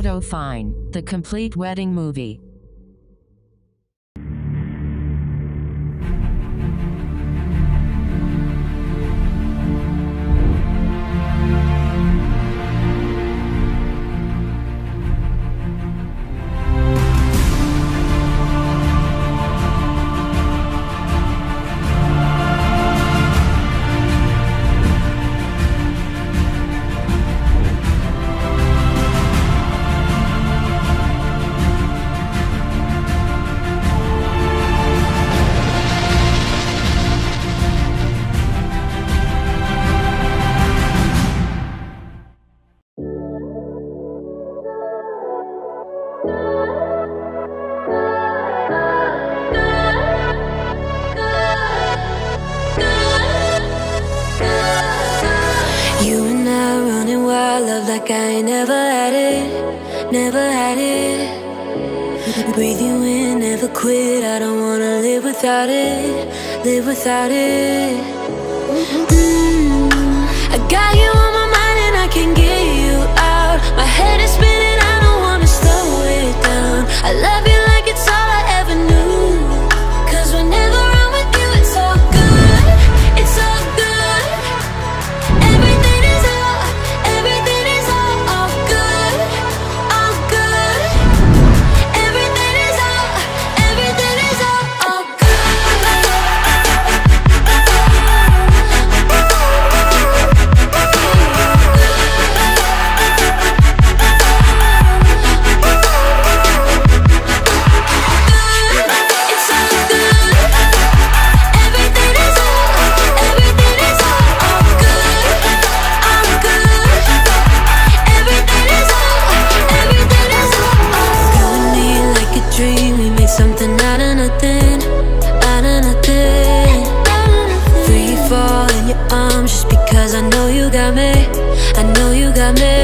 Photo Fine, the complete wedding movie. Love like I never had it, never had it. Breathe you in, never quit. I don't wanna live without it, live without it. Mm, I got nothing, out of nothing. Free fall in your arms just because I know you got me. I know you got me.